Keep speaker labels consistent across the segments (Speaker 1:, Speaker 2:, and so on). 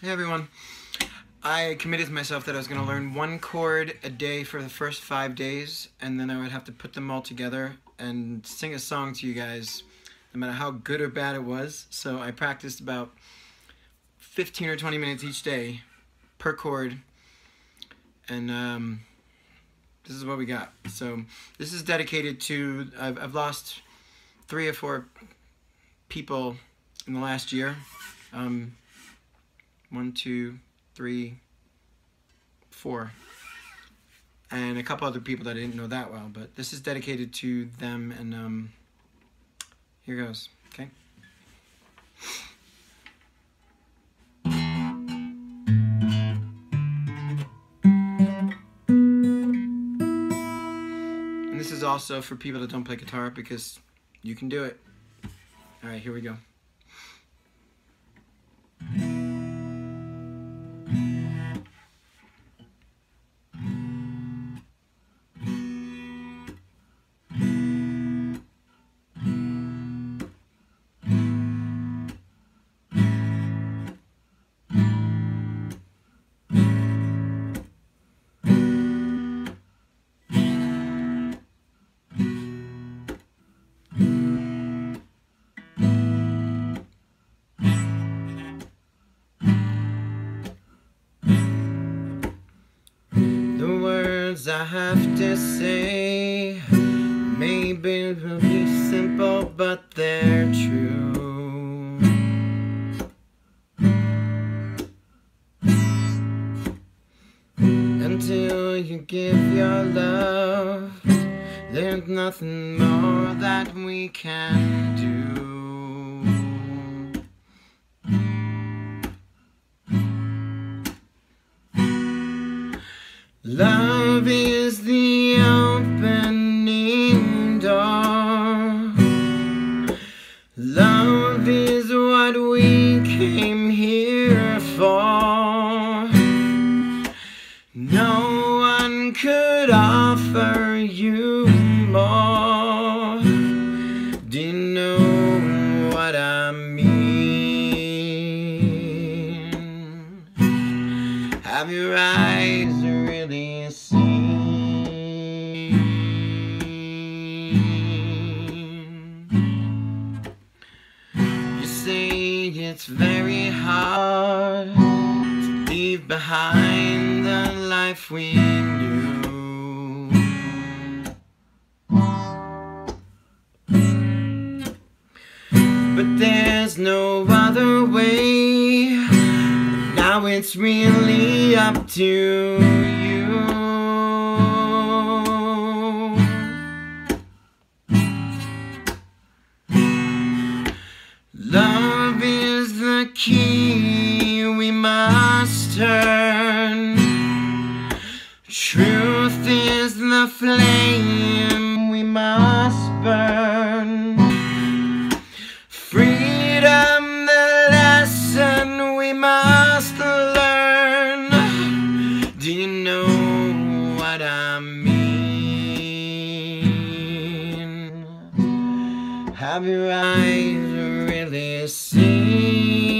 Speaker 1: Hey everyone. I committed to myself that I was going to learn one chord a day for the first five days, and then I would have to put them all together and sing a song to you guys, no matter how good or bad it was. So I practiced about 15 or 20 minutes each day per chord, and um, this is what we got. So this is dedicated to, I've, I've lost three or four people in the last year. Um, one, two, three, four. And a couple other people that I didn't know that well, but this is dedicated to them, and um, here goes, okay? And this is also for people that don't play guitar because you can do it. All right, here we go. I have to say maybe will be simple, but they're true. Until you give your love, there's nothing more that we can do. No one could offer you more. Do you know what I mean? Have your eyes really seen? You say it's very hard leave behind the life we knew. But there's no other way. Now it's really up to you. Truth is the flame we must burn. Freedom, the lesson we must learn. Do you know what I mean? Have your eyes really seen?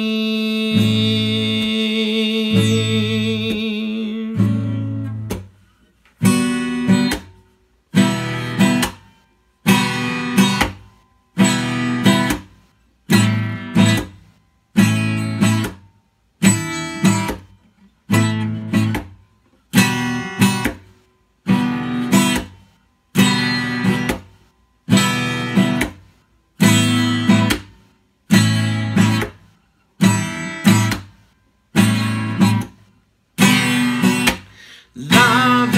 Speaker 1: Love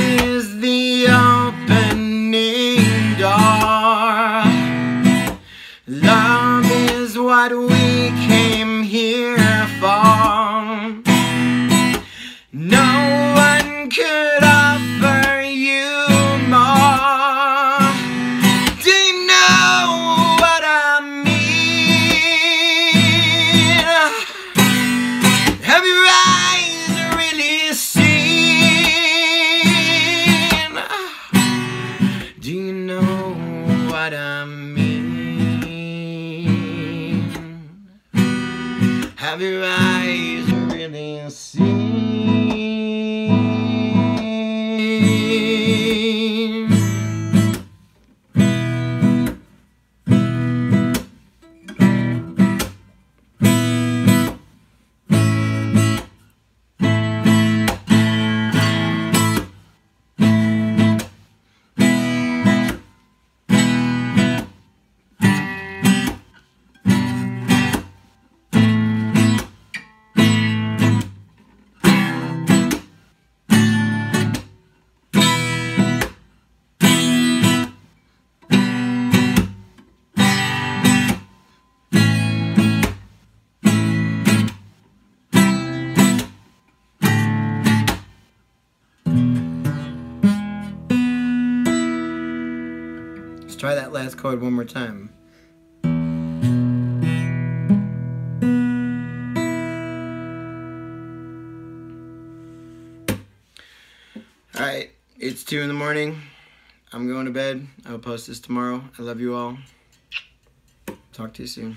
Speaker 1: Do you know what I mean? Have your eyes try that last chord one more time. Alright, it's 2 in the morning. I'm going to bed. I'll post this tomorrow. I love you all. Talk to you soon.